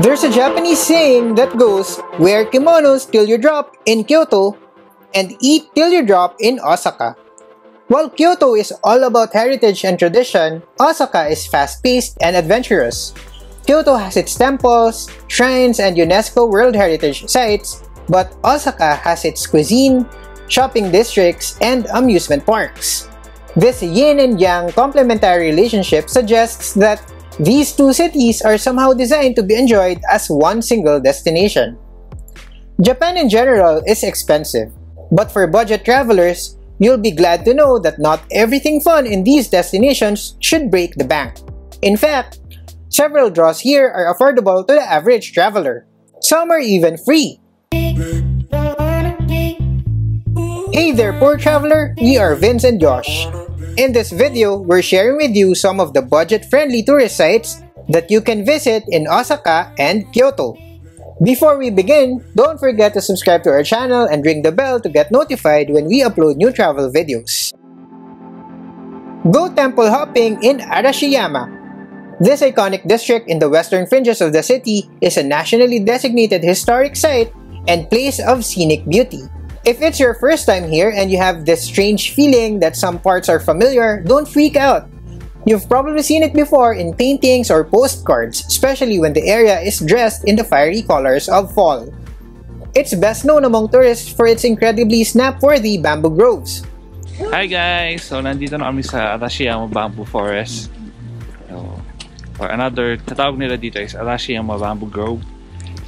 There's a Japanese saying that goes, wear kimonos till you drop in Kyoto and eat till you drop in Osaka. While Kyoto is all about heritage and tradition, Osaka is fast-paced and adventurous. Kyoto has its temples, shrines, and UNESCO World Heritage Sites, but Osaka has its cuisine, shopping districts, and amusement parks. This yin and yang complementary relationship suggests that these two cities are somehow designed to be enjoyed as one single destination. Japan in general is expensive, but for budget travelers, you'll be glad to know that not everything fun in these destinations should break the bank. In fact, several draws here are affordable to the average traveler. Some are even free. Hey there poor traveler, we are Vince and Josh. In this video, we're sharing with you some of the budget-friendly tourist sites that you can visit in Osaka and Kyoto. Before we begin, don't forget to subscribe to our channel and ring the bell to get notified when we upload new travel videos. Go temple hopping in Arashiyama. This iconic district in the western fringes of the city is a nationally designated historic site and place of scenic beauty. If it's your first time here and you have this strange feeling that some parts are familiar, don't freak out. You've probably seen it before in paintings or postcards, especially when the area is dressed in the fiery colors of fall. It's best known among tourists for its incredibly snap-worthy bamboo groves. Hi guys! So nandito na kami sa Arashiyama Bamboo Forest. So, or another, tatawag nila dito is Arashiyama Bamboo Grove.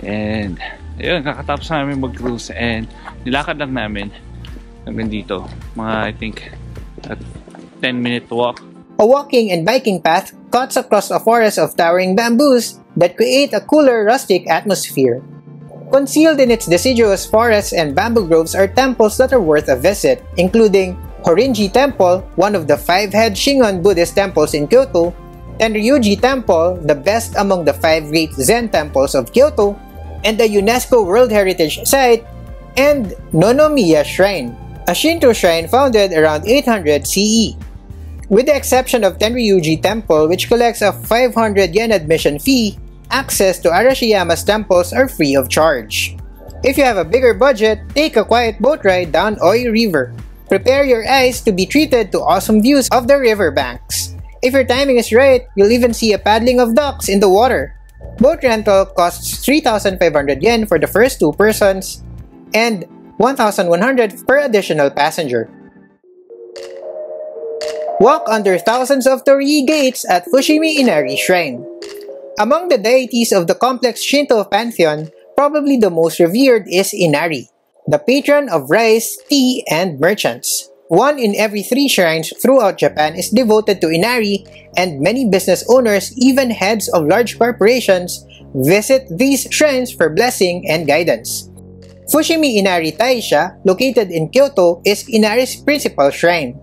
And ayun, kakatapos namin mag-cruise and nilakad lang namin hanggang dito. Mga, I think, a 10 minute walk. A walking and biking path cuts across a forest of towering bamboos that create a cooler, rustic atmosphere. Concealed in its deciduous forests and bamboo groves are temples that are worth a visit, including Horinji Temple, one of the five-head Shingon Buddhist temples in Kyoto, Tenryuji Temple, the best among the five great Zen temples of Kyoto, and the UNESCO World Heritage Site, and Nonomiya Shrine, a Shinto shrine founded around 800 CE. With the exception of Tenryuji Temple, which collects a 500 yen admission fee, access to Arashiyama's temples are free of charge. If you have a bigger budget, take a quiet boat ride down Oi River. Prepare your eyes to be treated to awesome views of the riverbanks. If your timing is right, you'll even see a paddling of ducks in the water. Boat rental costs 3,500 yen for the first two persons and 1,100 per additional passenger. Walk under thousands of torii gates at Fushimi Inari Shrine. Among the deities of the complex Shinto pantheon, probably the most revered is Inari, the patron of rice, tea, and merchants. One in every three shrines throughout Japan is devoted to Inari, and many business owners, even heads of large corporations, visit these shrines for blessing and guidance. Fushimi Inari Taisha, located in Kyoto, is Inari's principal shrine.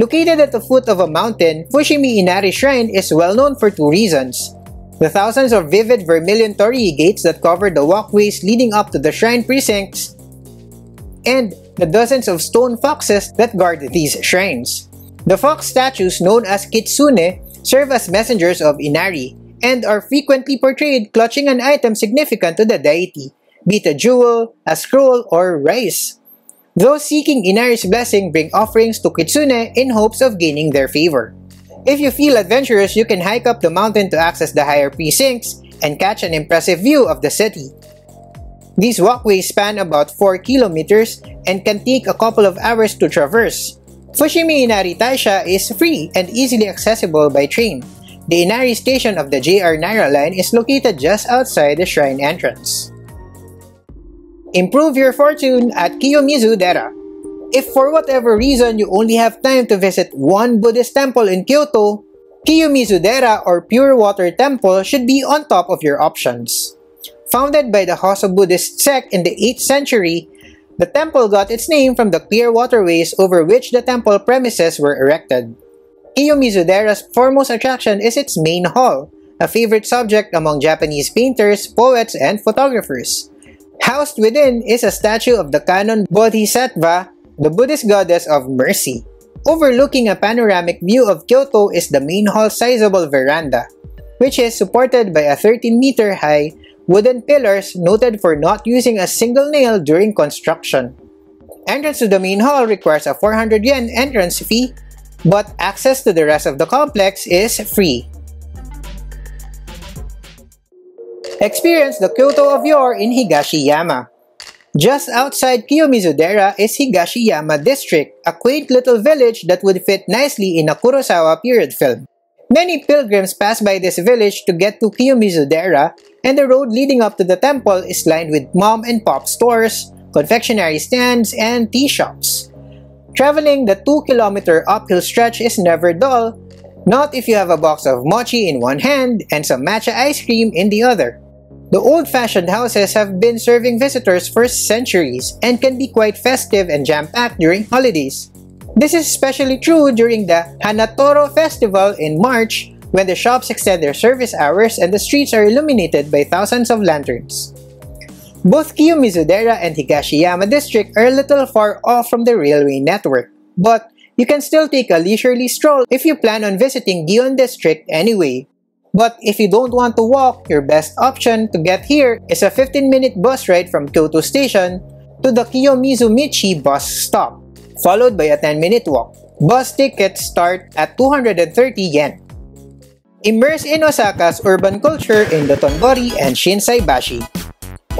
Located at the foot of a mountain, Fushimi Inari Shrine is well known for two reasons. The thousands of vivid vermilion torii gates that cover the walkways leading up to the shrine precincts, and the dozens of stone foxes that guard these shrines. The fox statues known as kitsune serve as messengers of Inari and are frequently portrayed clutching an item significant to the deity, be it a jewel, a scroll, or rice. Those seeking Inari's blessing bring offerings to Kitsune in hopes of gaining their favor. If you feel adventurous, you can hike up the mountain to access the higher precincts and catch an impressive view of the city. These walkways span about 4 kilometers and can take a couple of hours to traverse. Fushimi Inari Taisha is free and easily accessible by train. The Inari station of the JR Nara line is located just outside the shrine entrance. Improve your fortune at Kiyomizu Dera. If for whatever reason you only have time to visit one Buddhist temple in Kyoto, Kiyomizu Dera or Pure Water Temple should be on top of your options. Founded by the Hosso Buddhist sect in the 8th century, the temple got its name from the clear waterways over which the temple premises were erected. Kiyomizu Dera's foremost attraction is its main hall, a favorite subject among Japanese painters, poets, and photographers. Housed within is a statue of the Kannon Bodhisattva, the Buddhist goddess of mercy. Overlooking a panoramic view of Kyoto is the main hall's sizable veranda, which is supported by a 13-meter high wooden pillars noted for not using a single nail during construction. Entrance to the main hall requires a 400 yen entrance fee, but access to the rest of the complex is free. Experience the Kyoto of yore in Higashiyama. Just outside Kiyomizu-dera is Higashiyama District, a quaint little village that would fit nicely in a Kurosawa period film. Many pilgrims pass by this village to get to Kiyomizu-dera, and the road leading up to the temple is lined with mom and pop stores, confectionery stands, and tea shops. Traveling the 2-kilometer uphill stretch is never dull, not if you have a box of mochi in one hand and some matcha ice cream in the other. The old-fashioned houses have been serving visitors for centuries and can be quite festive and jam-packed during holidays. This is especially true during the Hanatoro Festival in March when the shops extend their service hours and the streets are illuminated by thousands of lanterns. Both Kiyomizu-dera and Higashiyama District are a little far off from the railway network, but you can still take a leisurely stroll if you plan on visiting Gion District anyway. But if you don't want to walk, your best option to get here is a 15-minute bus ride from Kyoto Station to the Kiyomizu Michi bus stop, followed by a 10-minute walk. Bus tickets start at 230 yen. Immerse in Osaka's urban culture in Dotonbori and Shinsaibashi.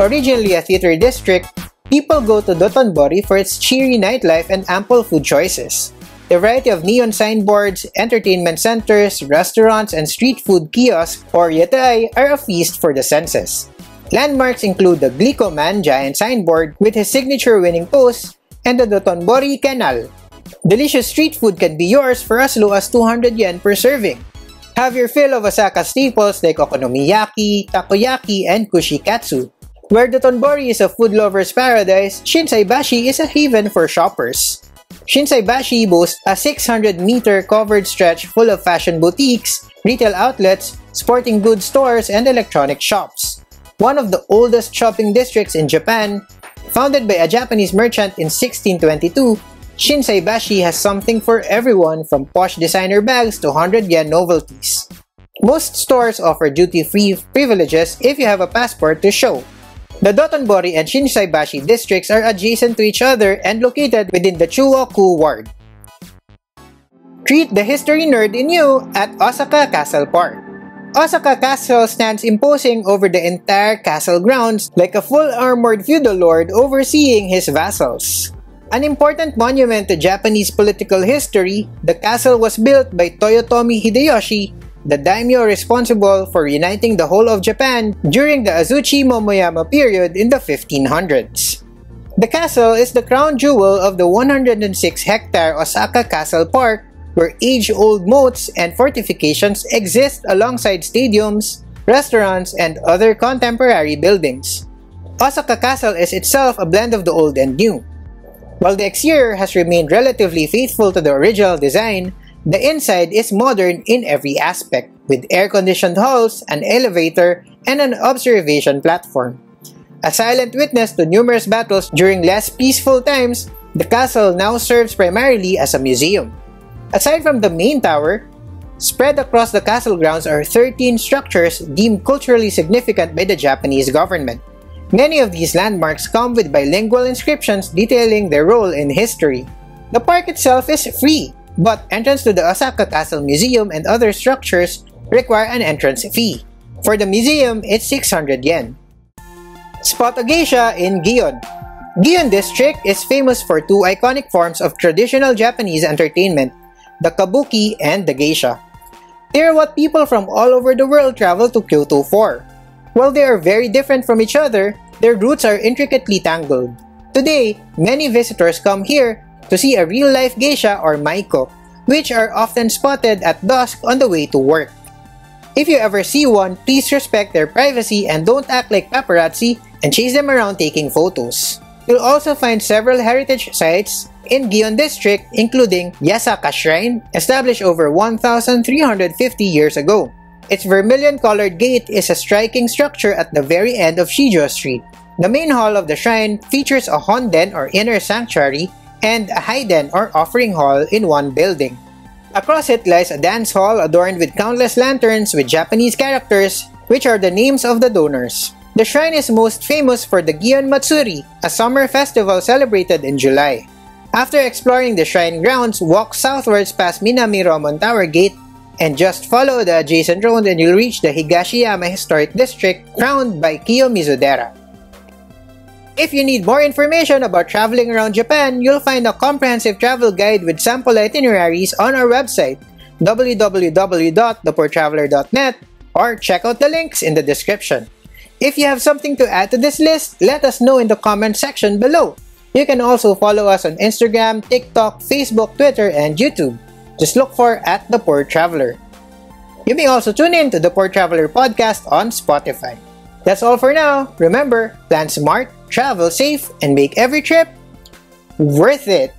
Originally a theater district, people go to Dotonbori for its cheery nightlife and ample food choices. The variety of neon signboards, entertainment centers, restaurants, and street food kiosks, or yatai, are a feast for the senses. Landmarks include the Glico Man giant signboard with his signature winning pose and the Dotonbori Canal. Delicious street food can be yours for as low as 200 yen per serving. Have your fill of Osaka staples like okonomiyaki, takoyaki, and kushikatsu. Where Dotonbori is a food lover's paradise, Shinsaibashi is a haven for shoppers. Shinsaibashi boasts a 600-meter covered stretch full of fashion boutiques, retail outlets, sporting goods stores, and electronic shops. One of the oldest shopping districts in Japan, founded by a Japanese merchant in 1622, Shinsaibashi has something for everyone from posh designer bags to 100 yen novelties. Most stores offer duty-free privileges if you have a passport to show. The Dotonbori and Shinsaibashi districts are adjacent to each other and located within the Chuoku ward. Treat the history nerd in you at Osaka Castle Park. Osaka Castle stands imposing over the entire castle grounds like a full-armored feudal lord overseeing his vassals. An important monument to Japanese political history, the castle was built by Toyotomi Hideyoshi the daimyo responsible for uniting the whole of Japan during the Azuchi Momoyama period in the 1500s. The castle is the crown jewel of the 106-hectare Osaka Castle Park where age-old moats and fortifications exist alongside stadiums, restaurants, and other contemporary buildings. Osaka Castle is itself a blend of the old and new. While the exterior has remained relatively faithful to the original design, the inside is modern in every aspect, with air-conditioned halls, an elevator, and an observation platform. A silent witness to numerous battles during less peaceful times, the castle now serves primarily as a museum. Aside from the main tower, spread across the castle grounds are 13 structures deemed culturally significant by the Japanese government. Many of these landmarks come with bilingual inscriptions detailing their role in history. The park itself is free, but entrance to the Osaka Castle Museum and other structures require an entrance fee. For the museum, it's 600 yen. Spot a geisha in Gion. Gion District is famous for two iconic forms of traditional Japanese entertainment, the kabuki and the geisha. They are what people from all over the world travel to Kyoto for. While they are very different from each other, their roots are intricately tangled. Today, many visitors come here to see a real-life geisha or maiko, which are often spotted at dusk on the way to work. If you ever see one, please respect their privacy and don't act like paparazzi and chase them around taking photos. You'll also find several heritage sites in Gion District including Yasaka Shrine, established over 1,350 years ago. Its vermilion-colored gate is a striking structure at the very end of Shijo Street. The main hall of the shrine features a honden or inner sanctuary and a Haiden or offering hall in one building. Across it lies a dance hall adorned with countless lanterns with Japanese characters, which are the names of the donors. The shrine is most famous for the Gion Matsuri, a summer festival celebrated in July. After exploring the shrine grounds, walk southwards past Minami Romon Tower Gate and just follow the adjacent road and you'll reach the Higashiyama Historic District crowned by Kiyomizudera. If you need more information about traveling around Japan, you'll find a comprehensive travel guide with sample itineraries on our website www.thepoortraveler.net or check out the links in the description. If you have something to add to this list, let us know in the comment section below. You can also follow us on Instagram, TikTok, Facebook, Twitter, and YouTube. Just look for at The Poor Traveler. You may also tune in to the Poor Traveler podcast on Spotify. That's all for now. Remember, plan smart, travel safe, and make every trip worth it.